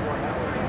Broadway.